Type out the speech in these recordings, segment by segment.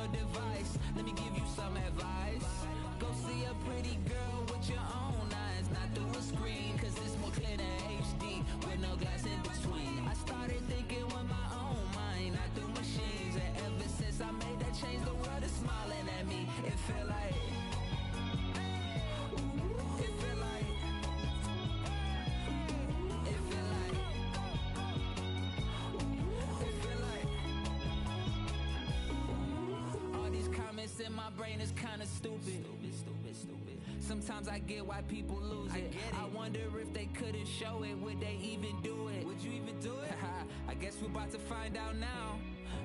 your device. Let me give you some advice. Stupid. Stupid, stupid, stupid. Sometimes I get why people lose it. I, wonder if they couldn't show it, would they even do it? Would you even do it? I guess we're about to find out now.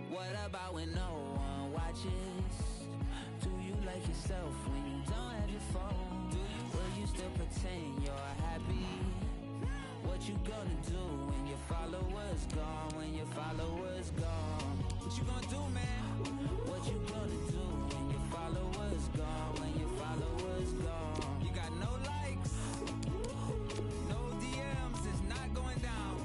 What about when no one watches? Do you like yourself when you don't have your phone? Do you? Will you still pretend you're happy? What you gonna do when your followers gone? When your followers gone? What you gonna do, man? What you gonna do followers gone? When your followers gone? You got no likes, no DMs. It's not going down.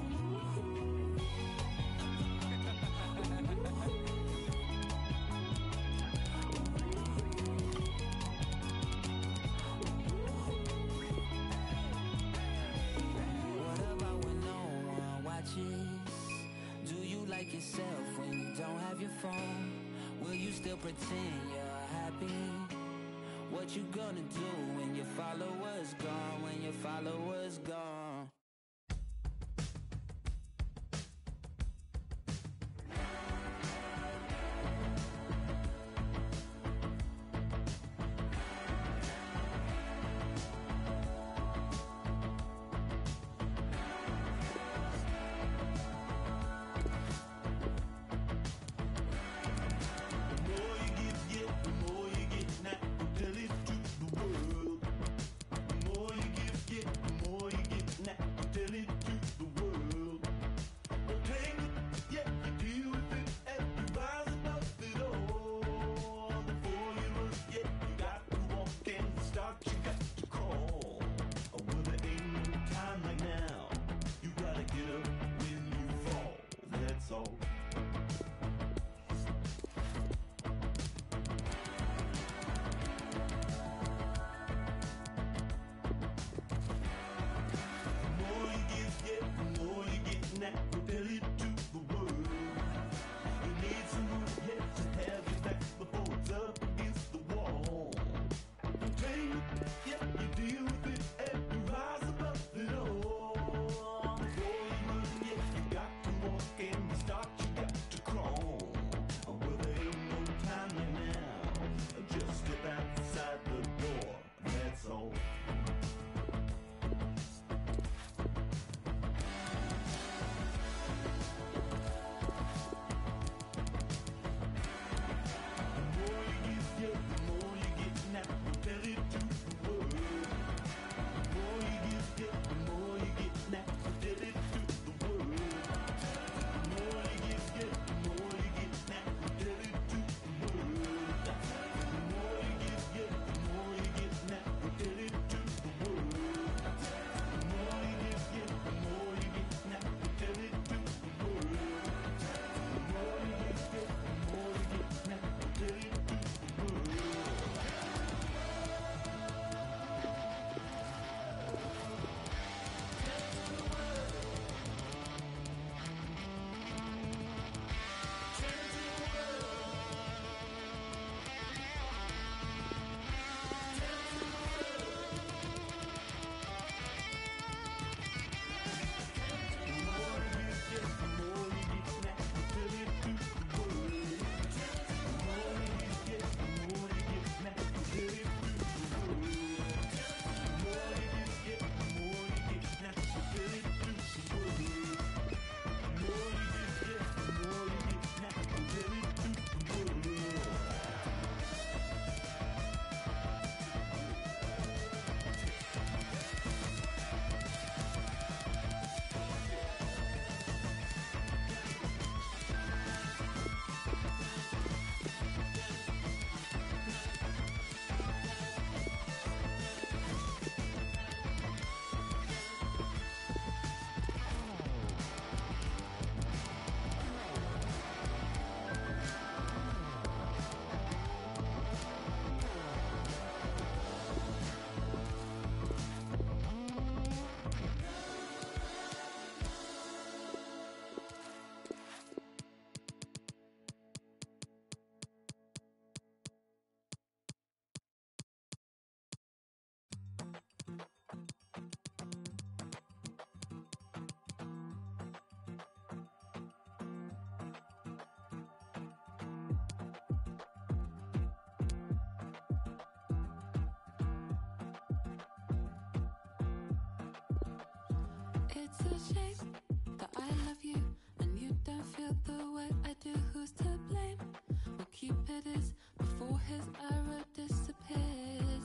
What about when no one watches? Do you like yourself when you don't have your phone? Will you still pretend? What you gonna do when your followers gone? When your followers It's a shame that I love you and you don't feel the way I do. Who's to blame? Well, Cupid is before his arrow disappears.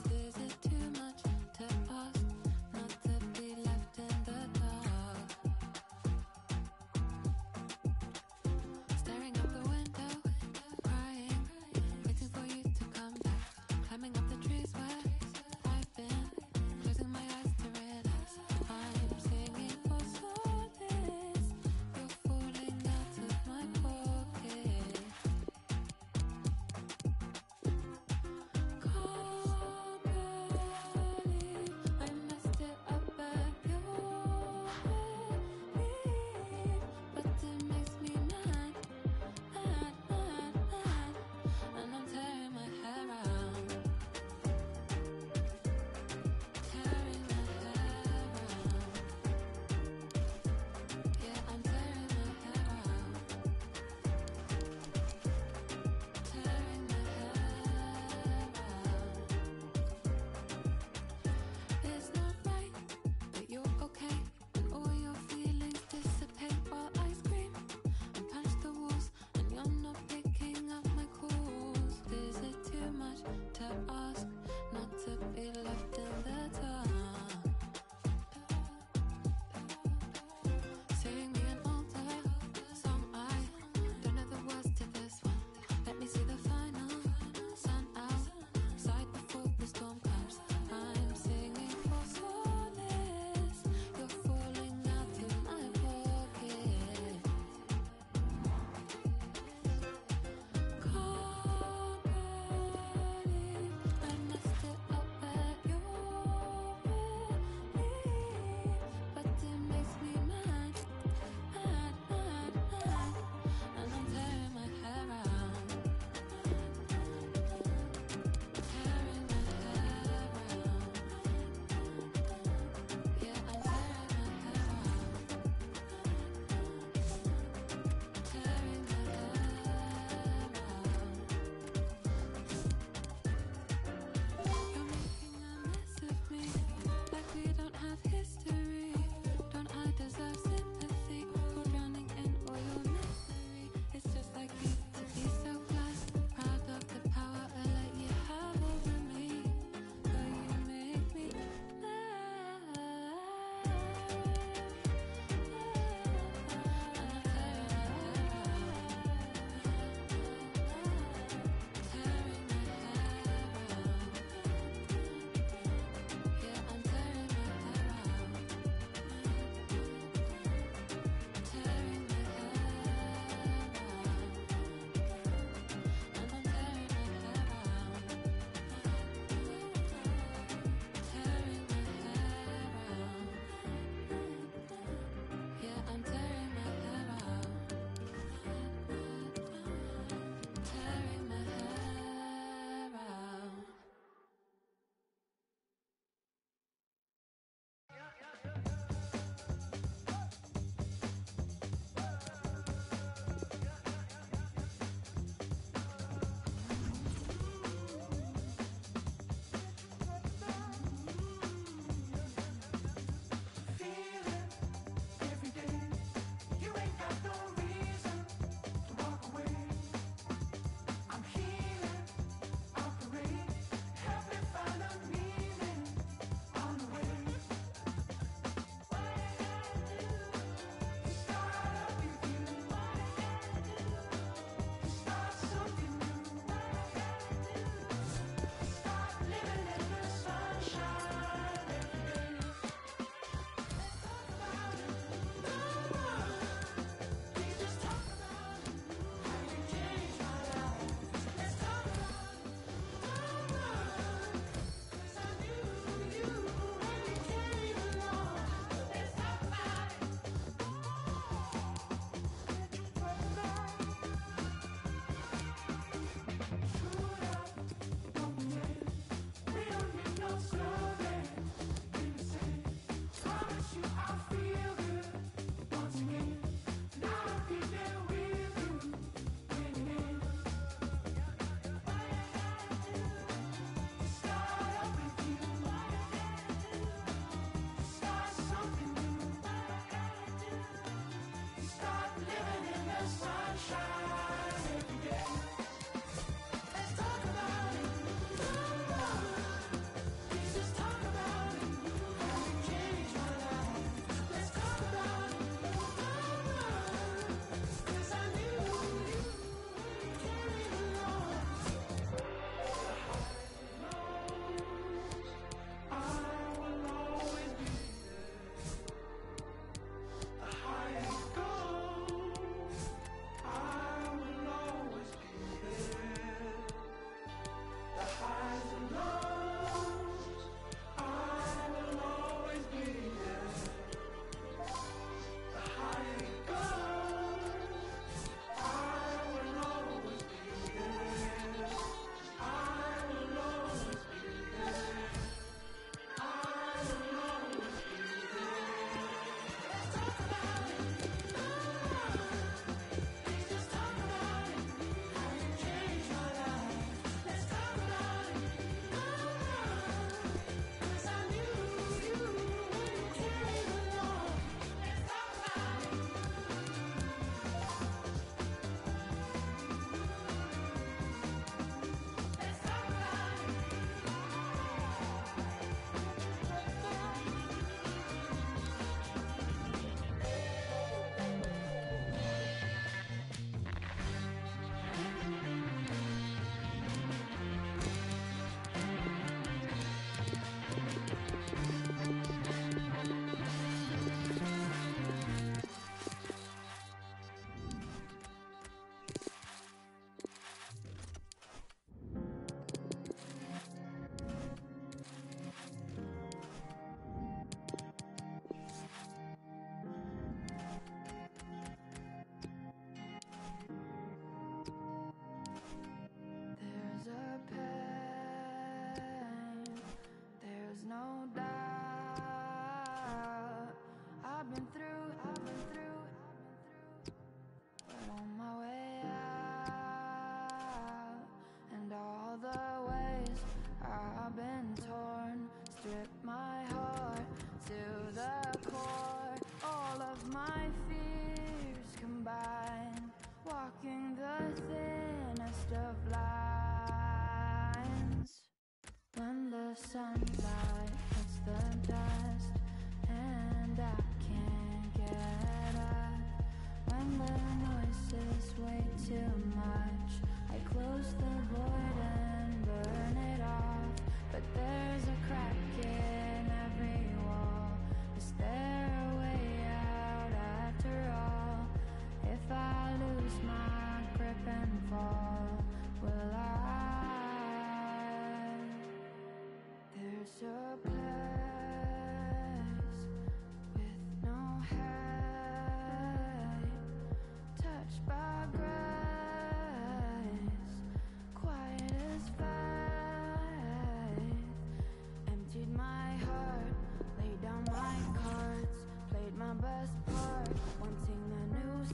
myself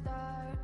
start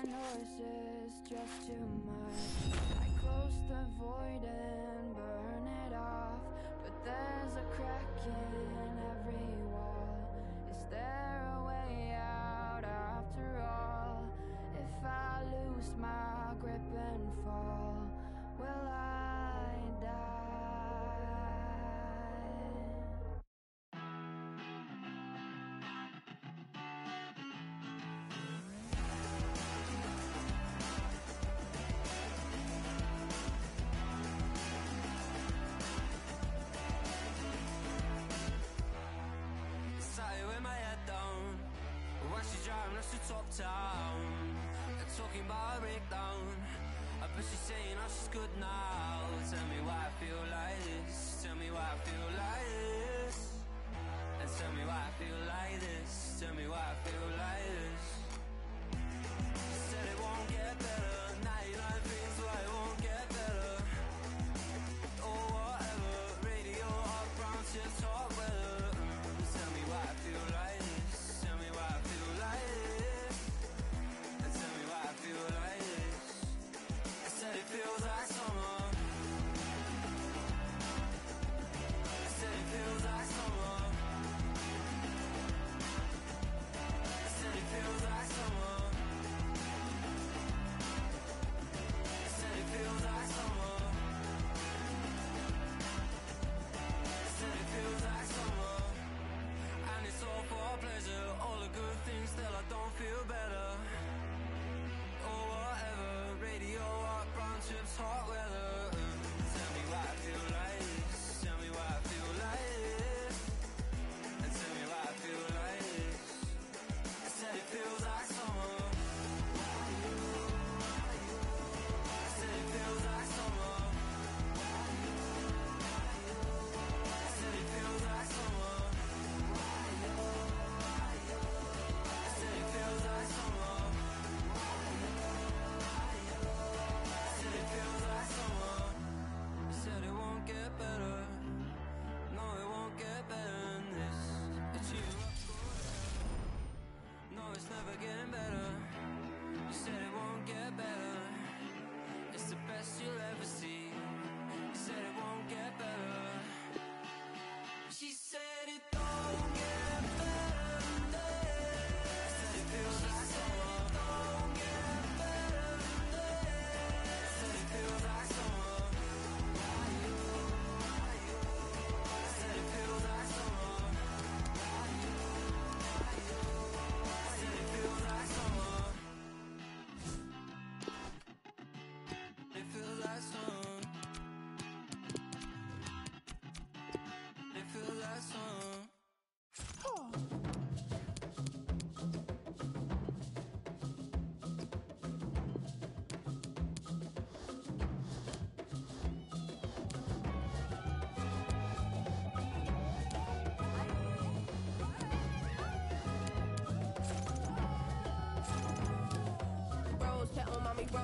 the noise just too much I close the void and burn it off But there's a crack in every wall Is there a way out after all? If I lose my grip and fall top town. Talking about a breakdown. I bet she's saying how she's good now.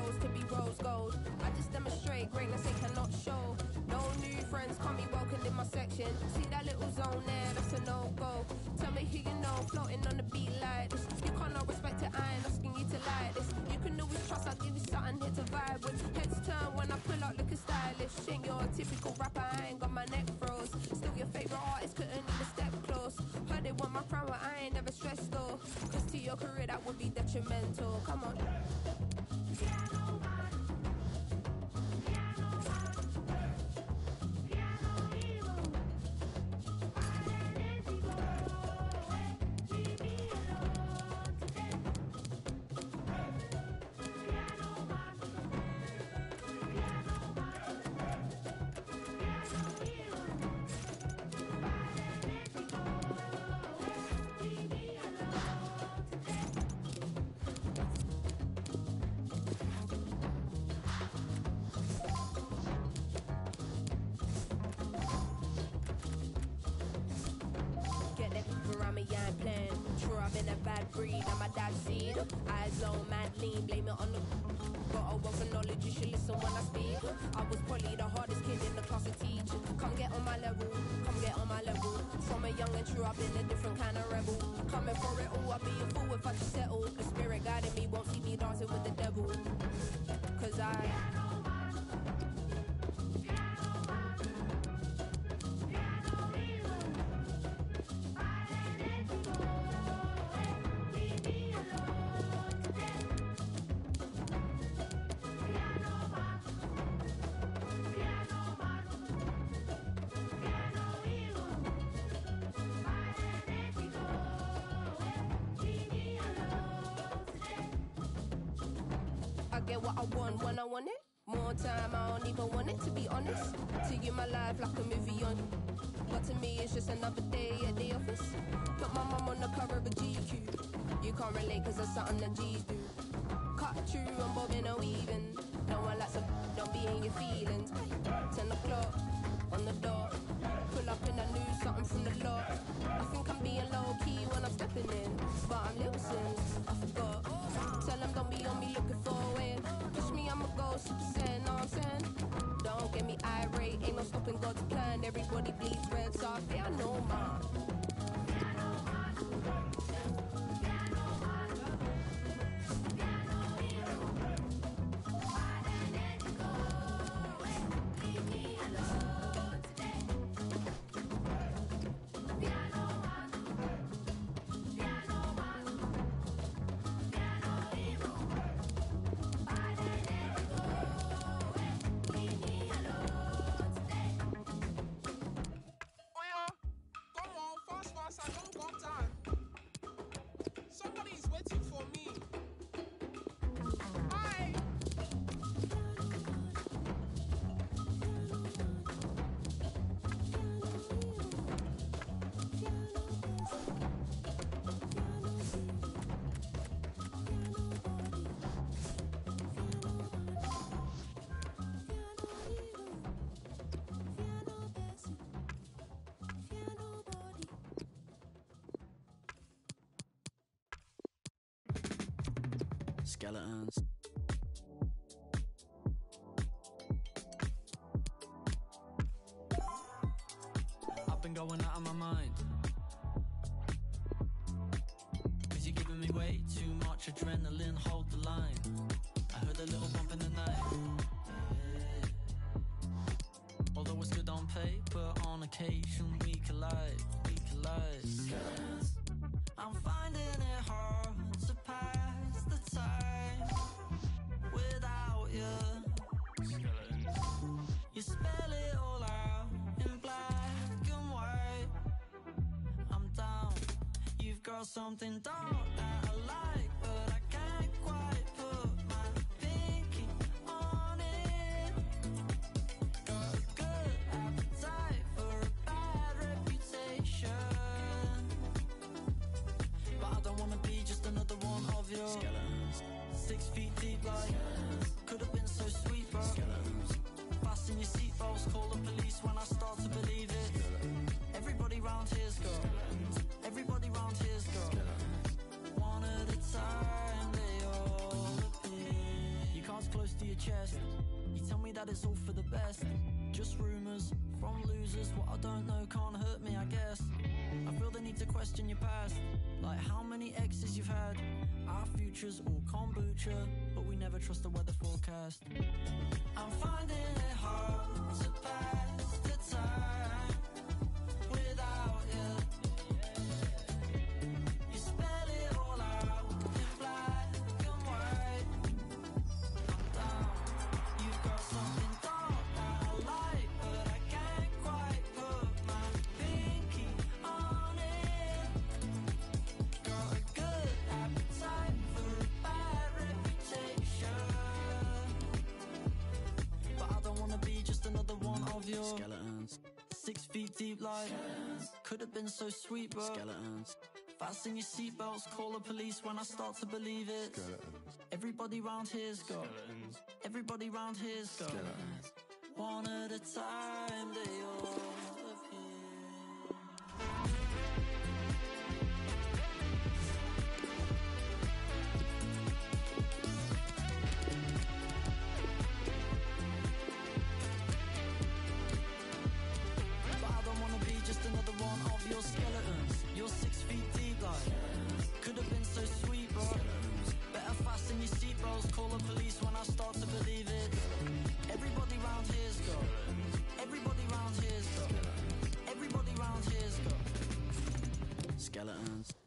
Supposed to be rose gold. I just demonstrate greatness they cannot show. No new friends can't be welcomed in my section. See that little zone there, that's a no go. Tell me who you know, floating on the beat like this. I was get what I want when I want it. More time, I don't even want it to be honest. To you, my life like a movie on. But to me, it's just another day at the office. Put my mum on the cover of a GQ. You can't relate cause that's something that G's do. Cut through, I'm bobbing and weaving. No one likes a don't be in your feelings. 10 o'clock on the dot. Pull up in I knew something from the lot. I think I'm being low key when I'm stepping in. But I'm losing, I forgot. Tell them don't be on me looking for saiyan, know I'm saying? Don't get me irate, ain't no stopping God's plan. Everybody bleeds red, so I fear no Skeletons. Uh, something dark that I like, deep like Could have been so sweet, but Skeletons. Fasten your seatbelts, call the police when I start to believe it. Skeletons. Everybody round here's got Skeletons. Everybody round here's got Skeletons. One at a time, they all skeletons.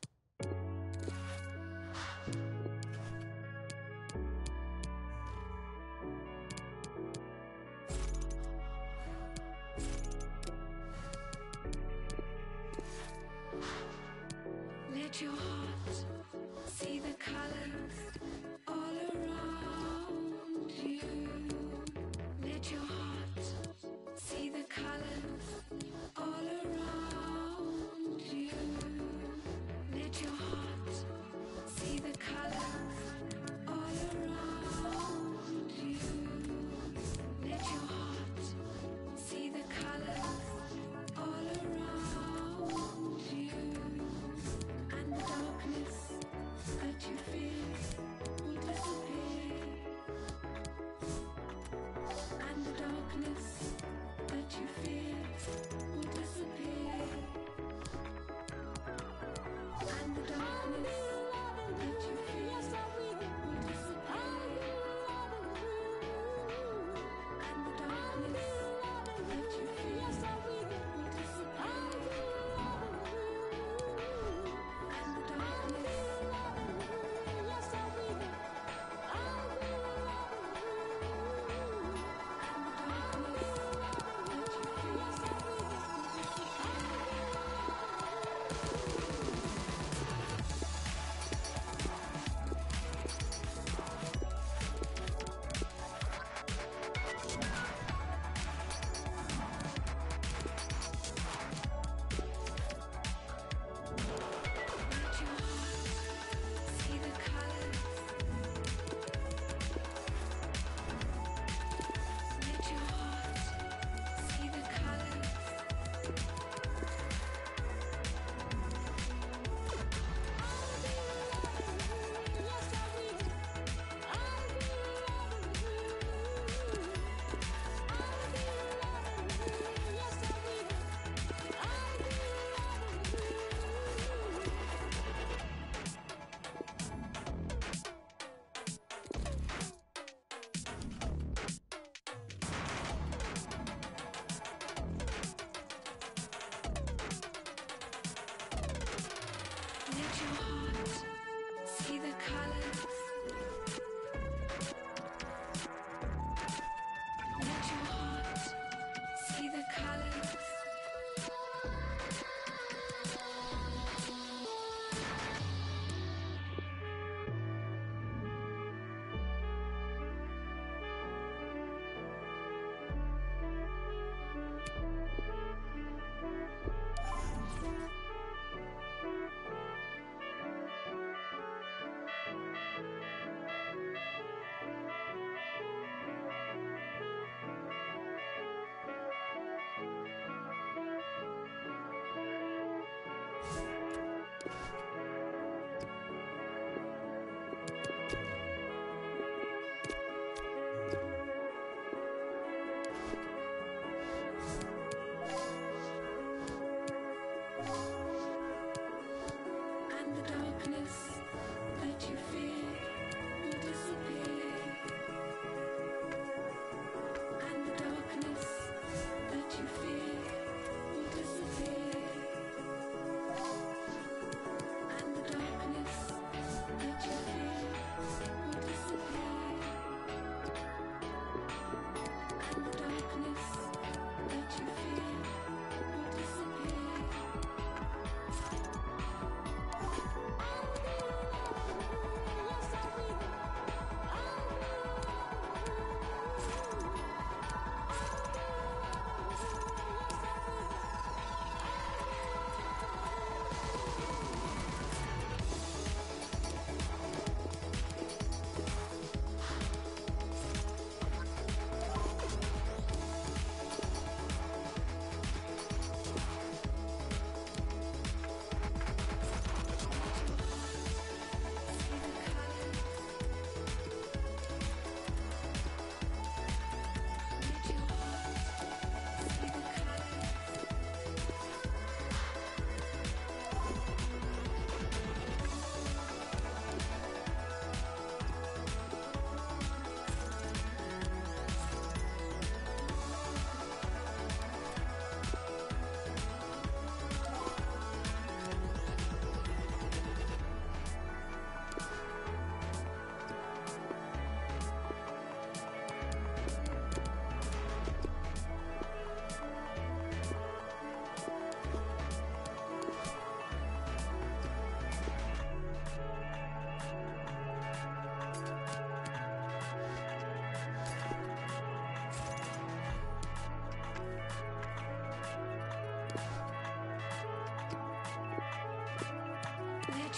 darkness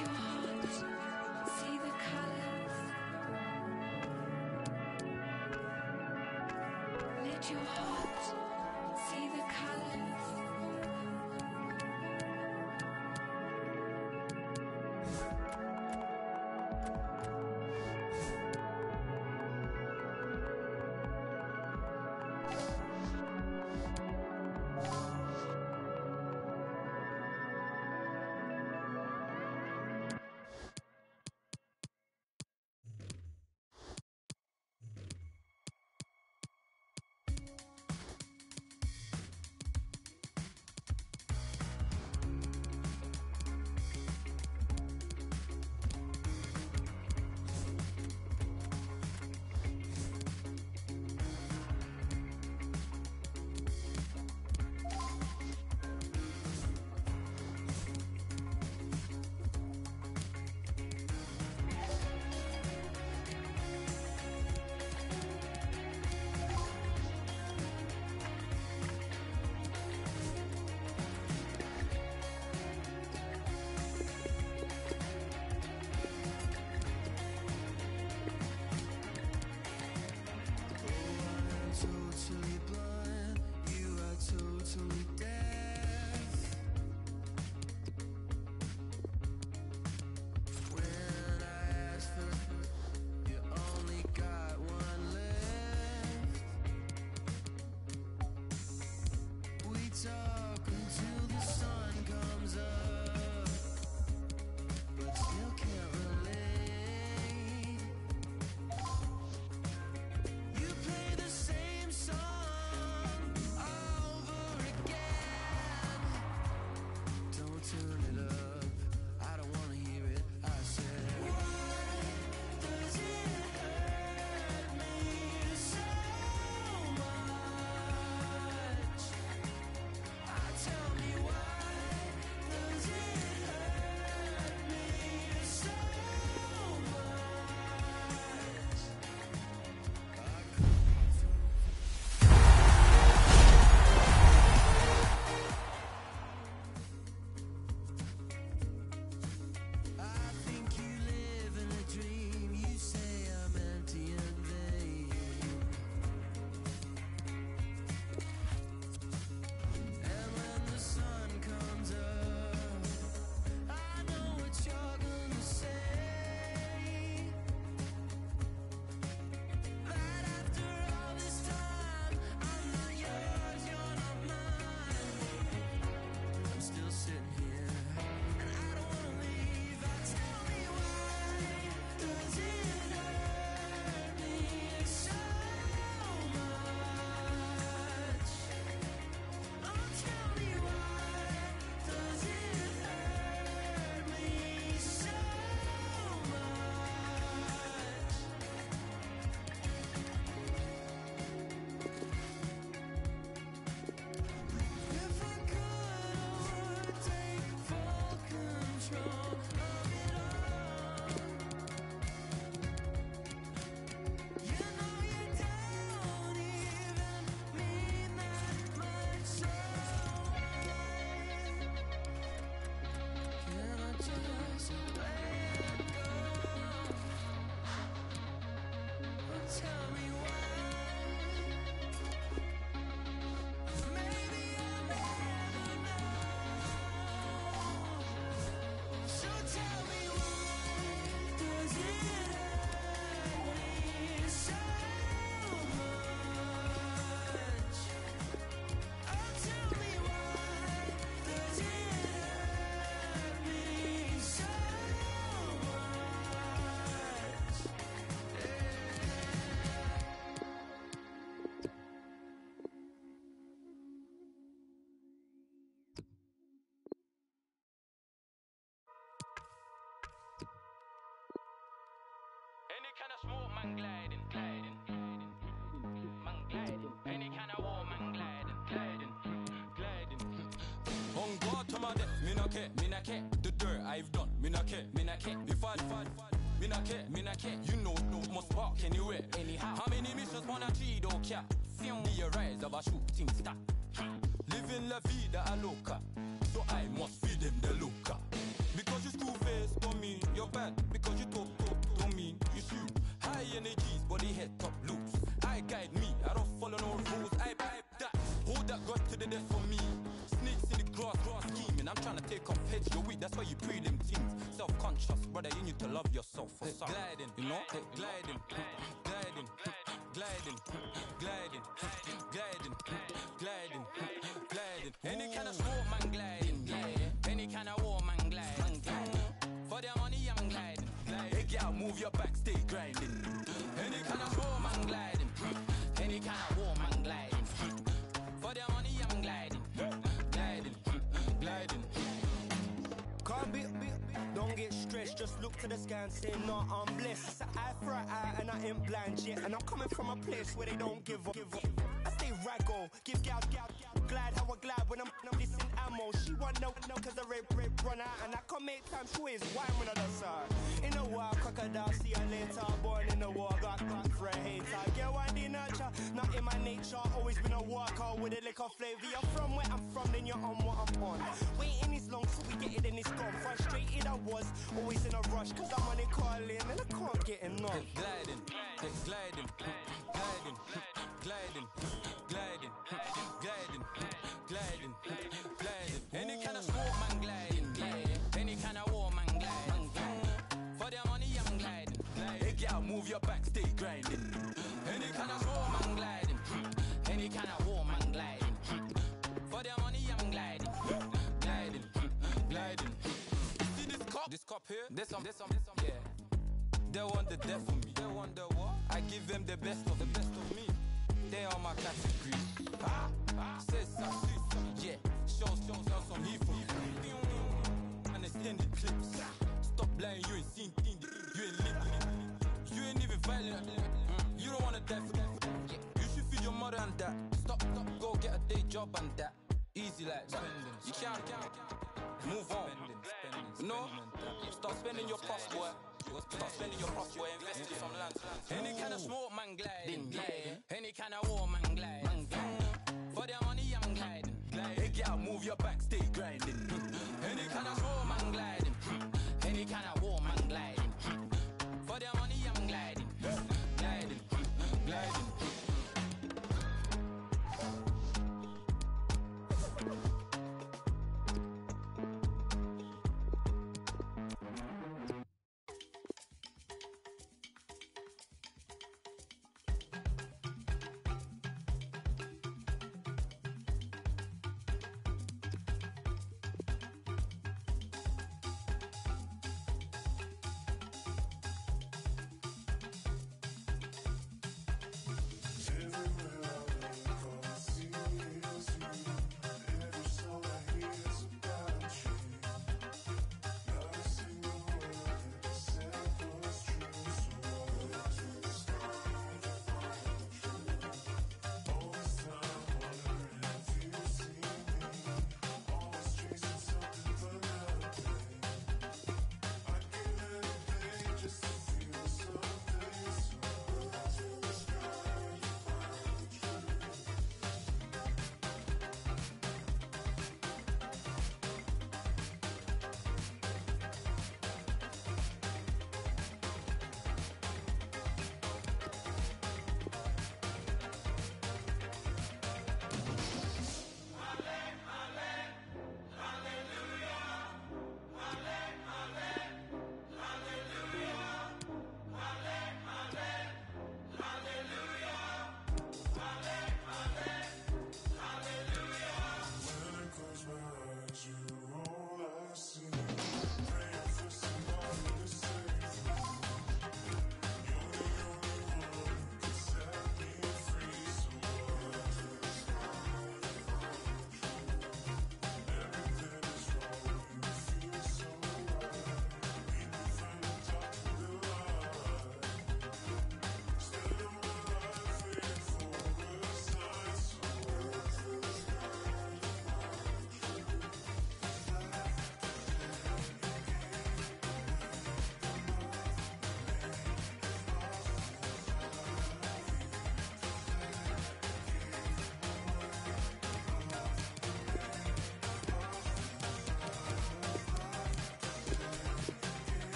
your heart. kind of smoke, man gliding, gliding, gliding, man gliding. Any kind of war, man gliding, gliding, gliding. On God to my death, me not care, me not care. The dirt I've done, me not care, me not care. If I, if me not care, me not care. You know, no must walk anywhere, anyhow. How many missions wanna cheat, don't care. Seeing me arise of a shooting star. Living la vida a so I must hold to the death for me. Snakes in the grass, grass scheming. I'm trying to take off heads, you're weak, that's why you pre them things. Self conscious, brother, you need to love yourself for something. Gliding, you know? Gliding, gliding, gliding, gliding, gliding, gliding, gliding. Any kind of sport, man, gliding. Any kind of war, man, gliding. For their money, I'm gliding. Hey, girl, move your back, stay grinding. Any kind of war, man, gliding. Any kind of look to the sky and say, no, I'm blessed. It's an eye for an eye and I ain't blind yet. And I'm coming from a place where they don't give up. Give up. I stay raggo, give gal, gal, gal, glide how I glide when I'm, I'm dissing ammo. She want no, no, cause the rape, rape run out. And I come make time, she is wine when I her. In a war, crocodile, see her later. Born in the war, got crack for a hater. Get one Always been a walker with a liquor flavor. You're from where I'm from, then you're on what I'm on. Waiting is long, so we get it and it's gone. Frustrated I was, always in a rush, cause I'm on it calling and I can't get enough. Gliding, gliding, gliding, gliding, gliding, gliding, gliding, this cup? This cup here? This some, this some, this some. Yeah. They want the death of me. They want the what? I give them the best of the best of me. They are my category. Ah, ah. Say some, yeah. Show, show, show some heat for me. And extended clips. Stop lying, you ain't seen things. You ain't living. You ain't even violent. You don't wanna die for that. You should feed your mother and that. Stop, stop, go get a day job and that. Easy like spending. You can't, can't move on. No, start spending your puff, boy. Start spending your puff, boy. Invest in some land. Any kind of smoke, man, gliding. Any kind of war, man, gliding. For their money, I'm gliding. Hey, girl, move your back, stay grinding. Any kind of smoke, man, gliding. Any kind of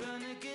trying to get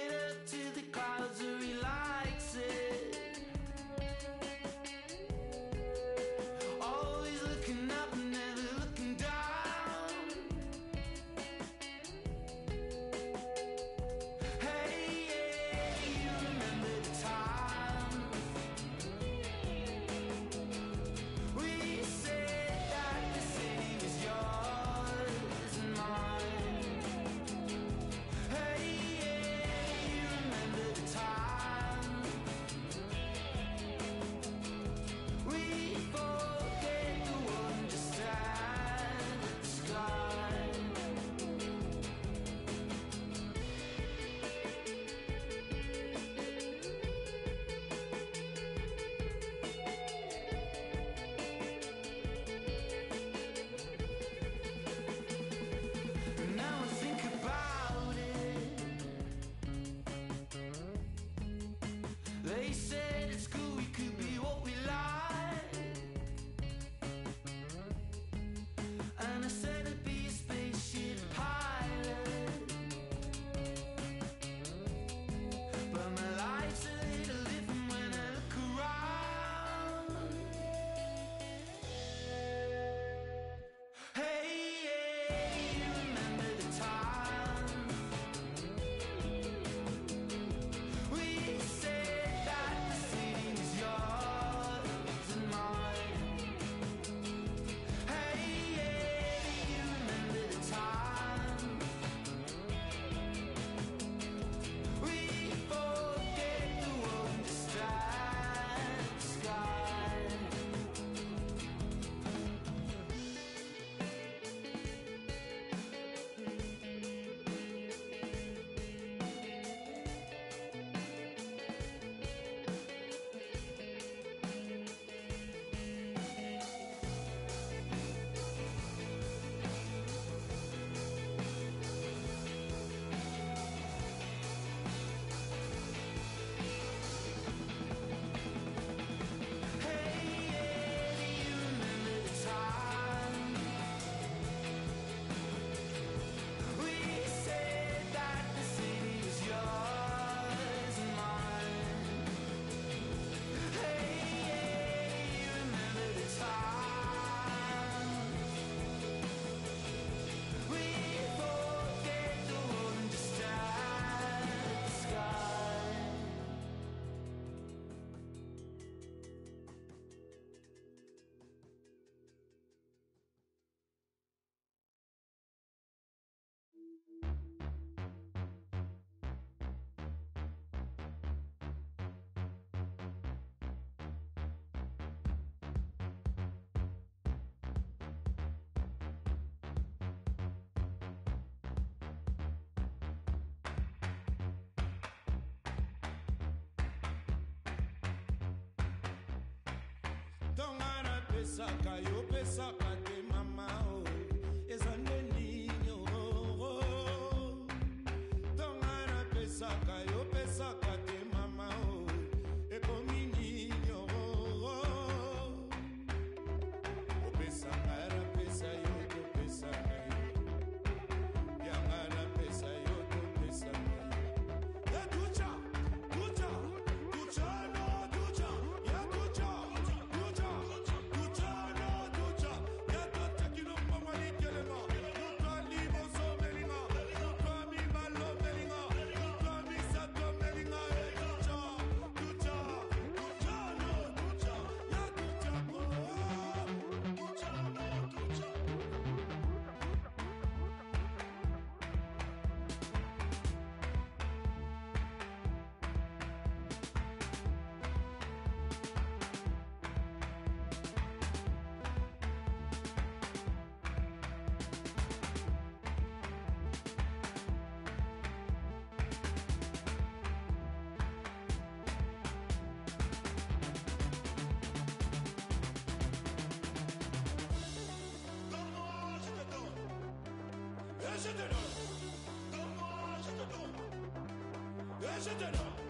tongana pesaka yo pesaka te mama o eza nde nini o tongana pesaka yo Eşitini! Dava eşitini! Eşitini!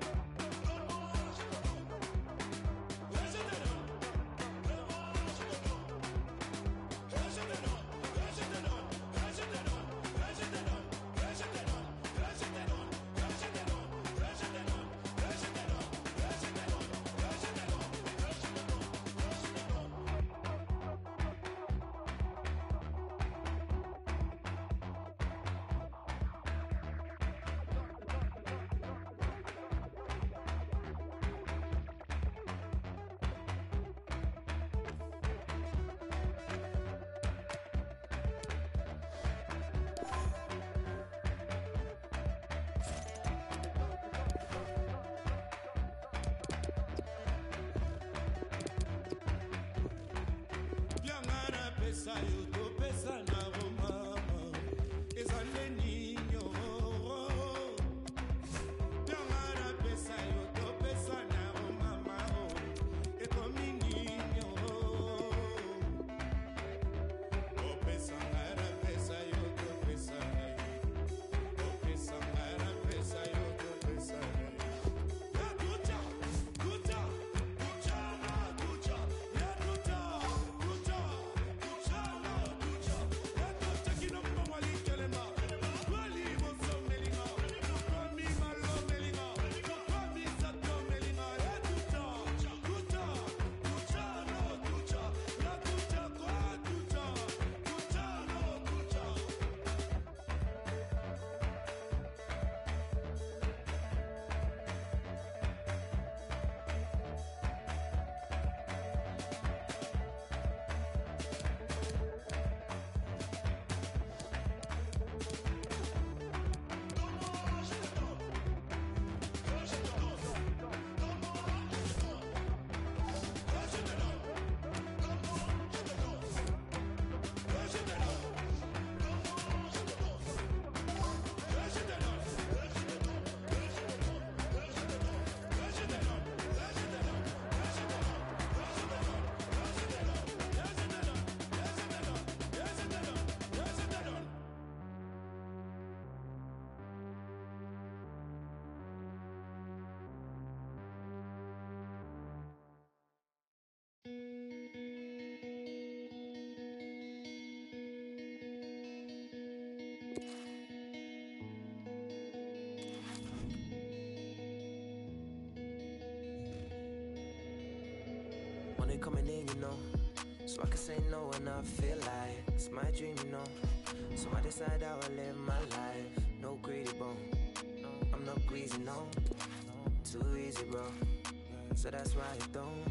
saiu. Money coming in, you know. So I can say no when I feel like it's my dream, you know. So I decide how I live my life. No greedy bone. I'm not greasy, no. Too easy, bro. So that's why I don't.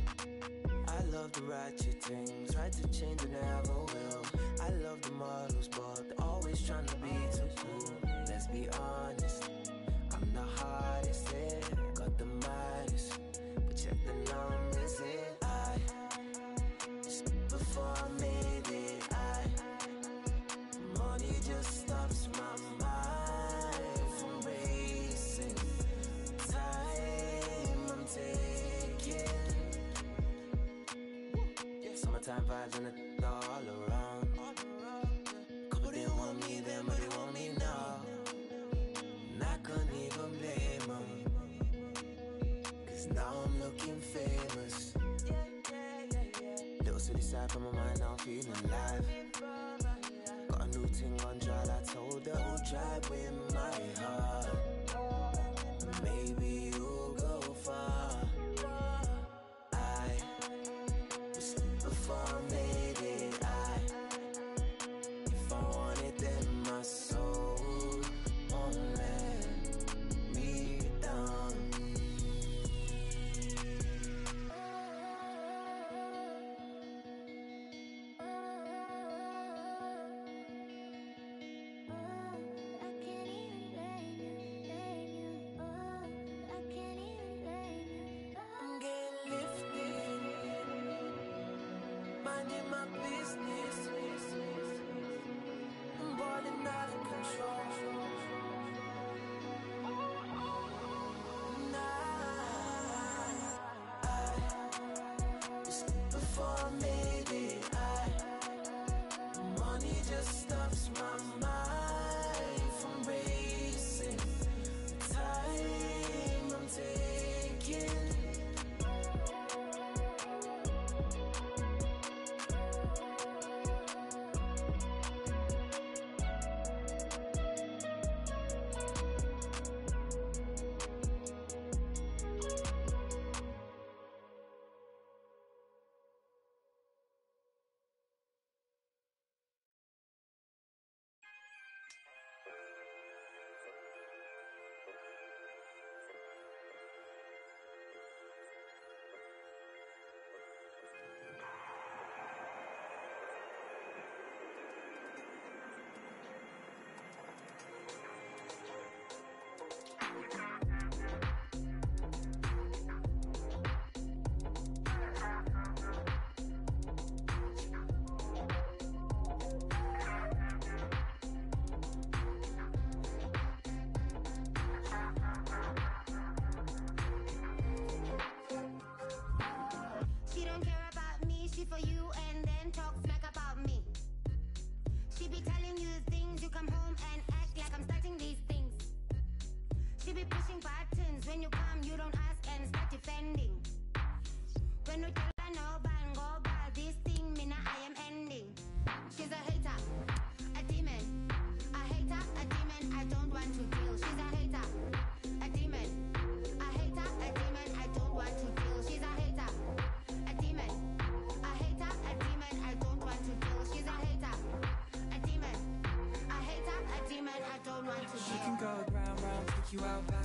I love the ratchet things. Try to change and never will. I love the models, but they're always trying to be too cool. Let's be honest. I'm the hardest hit. Got the maddest. But check the numbers made. I money just stops my mind from racing. Time I'm taking. Summertime vibes and the before I you don't ask and start defending. When you tell her no ban, go bad, this thing now I am ending. She's a hater, a demon. A hater, a demon, I don't want to deal. She's a hater, a demon. A hater, a demon, I don't want to deal. She's a hater, a demon. A hater, a demon, I don't want to deal. She's a hater, a demon. A hater, a demon, I don't want to deal. She can go round, round, take you out back.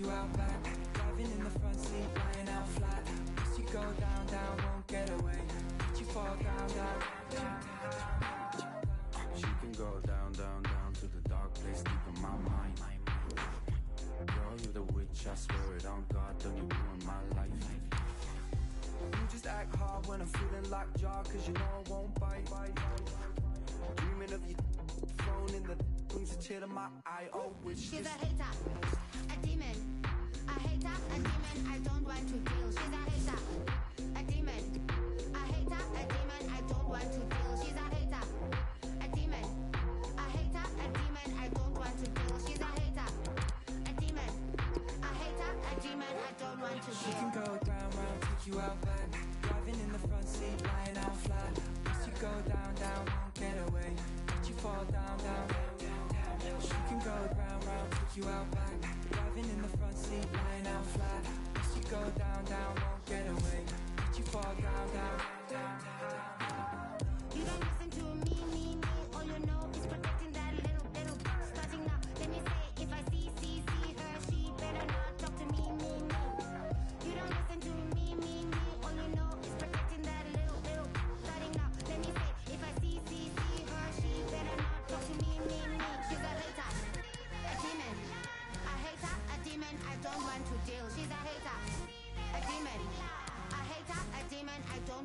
You out back. Driving in the front seat, lying out flat. Once you go down, down, won't get away. Let you fall down, down, down, down. She can go down, down, down to the dark place deep in my mind. Girl, you're the witch, I swear it on God, don't you ruin my life. You just act hard when I'm feeling lockjaw, cause you know I won't bite. Dreaming of you, phone in the brings a tear to my eye. Oh, wish She's this a hater, want to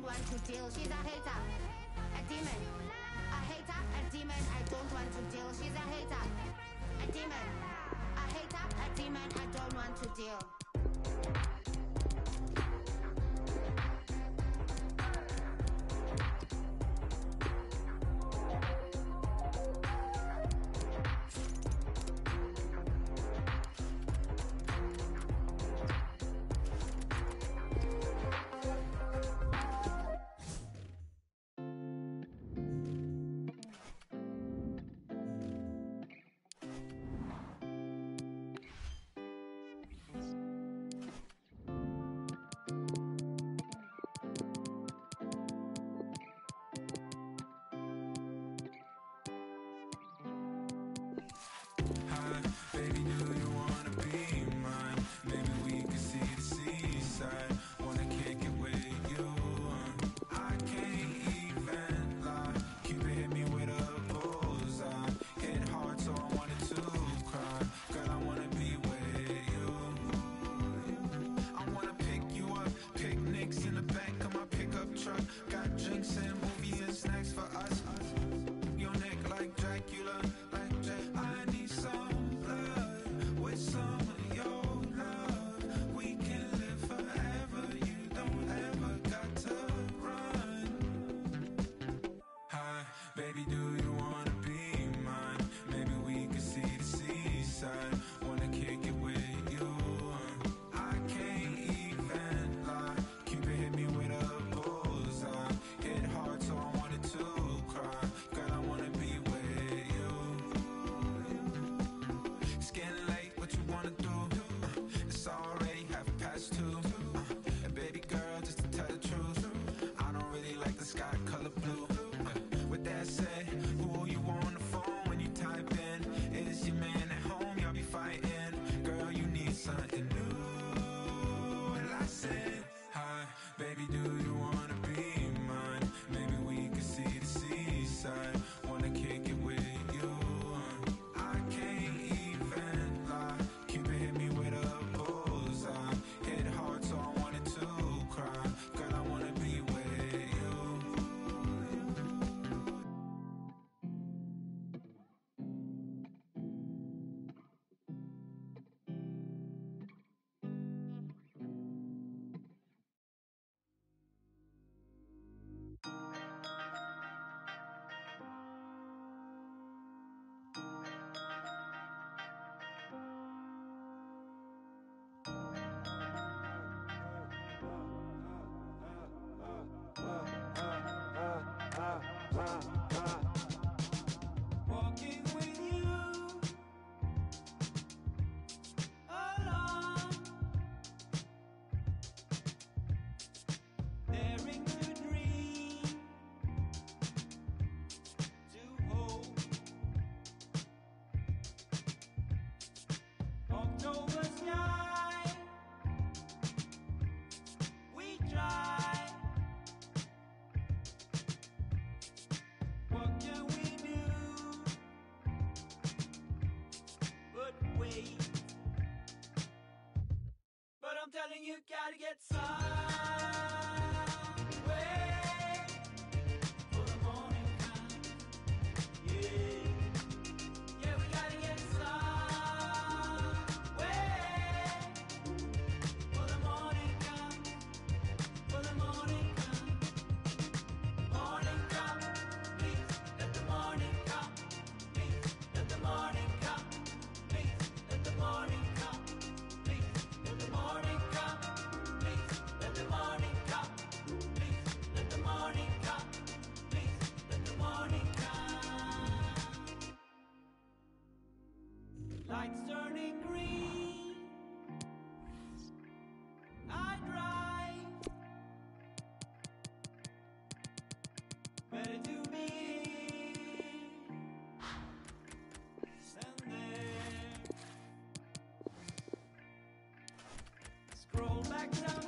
want to deal. She's a hater, a demon. A hater, a demon. I don't want to deal. She's a hater, a demon. A hater, a demon. I don't want to deal. ah, ah. you gotta get some. lights turning green. I drive better to me. Stand there. Scroll back down.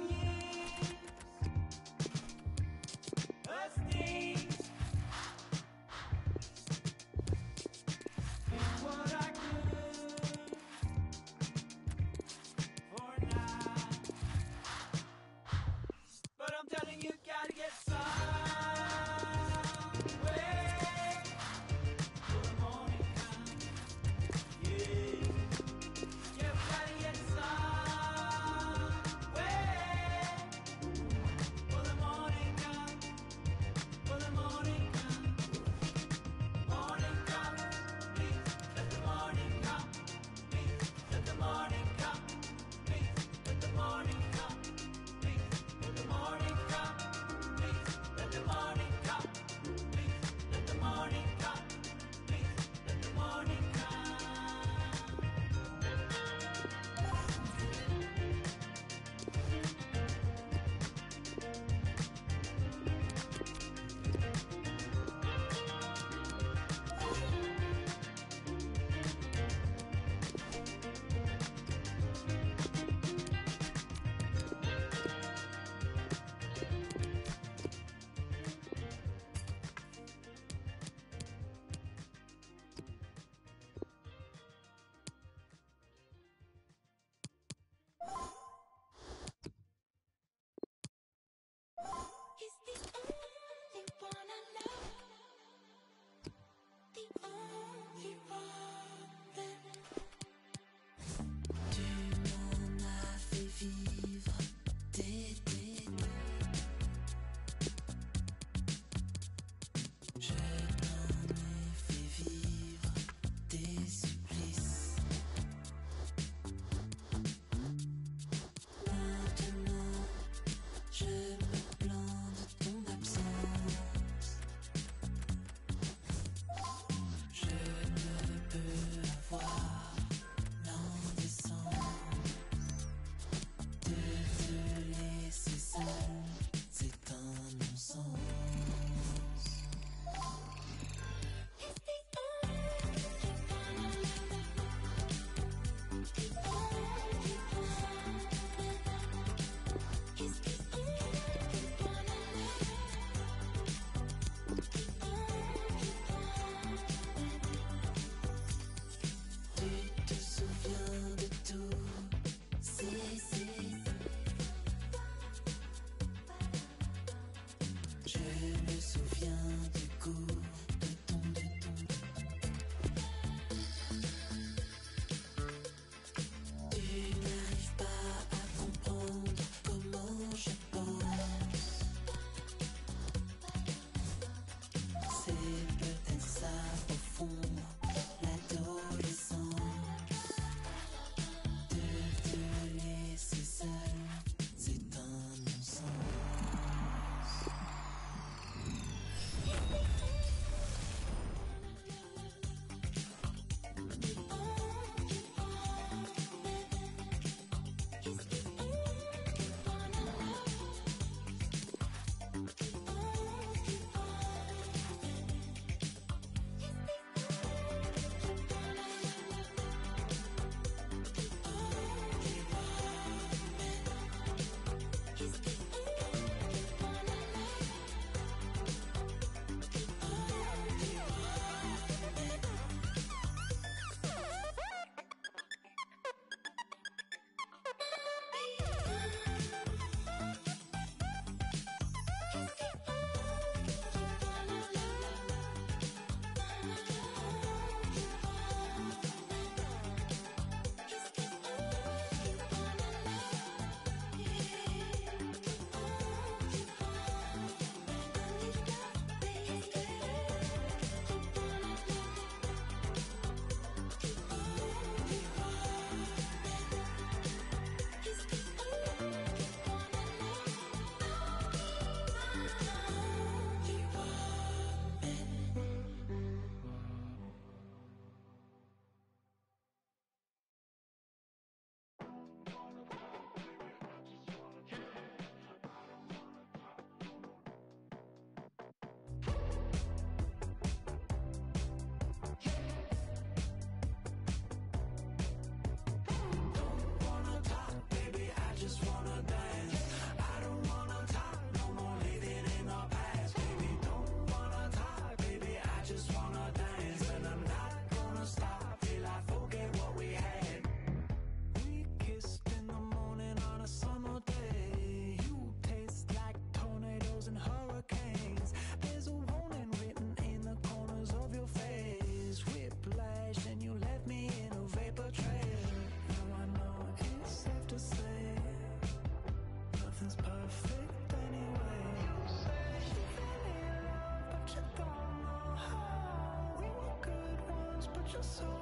so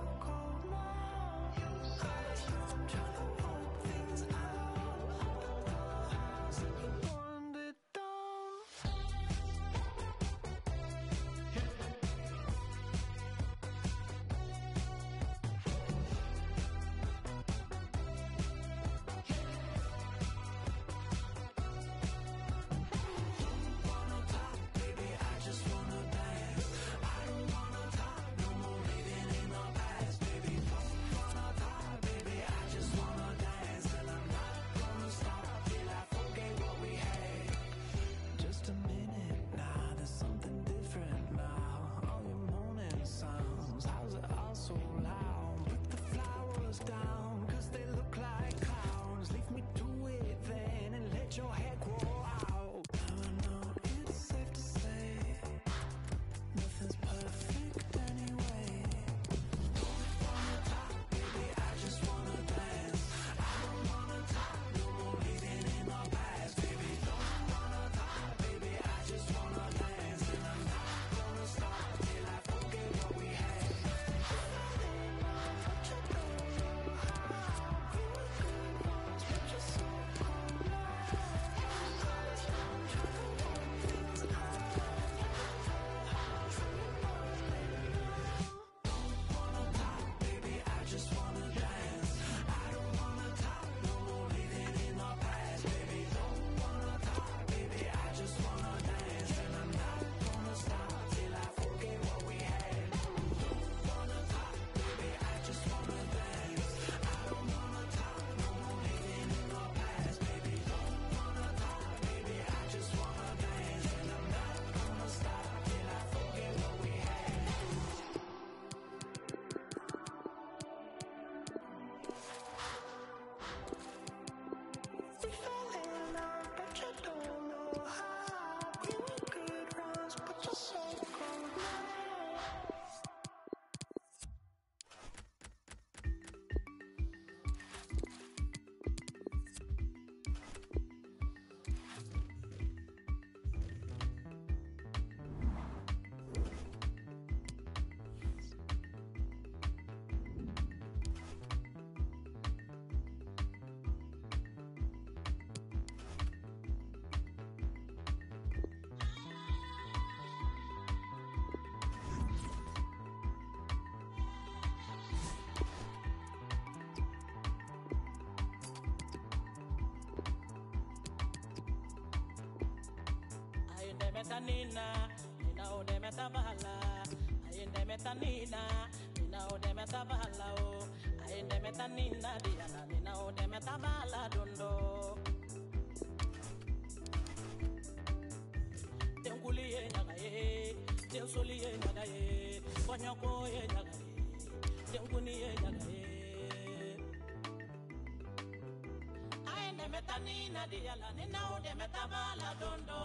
your head demeta nina oh, nina oh, o demeta bahala oh. ayin demeta nina nina o demeta bahala o ayin demeta nina diana nina o demeta bahala dondo. Tenkuli ye nyaga ye tensoli ye nyaga ye kɔɲɔko ye nyaga ye tenkuni ye ye. Ayin demeta nina diana nina o demeta bahala dondo.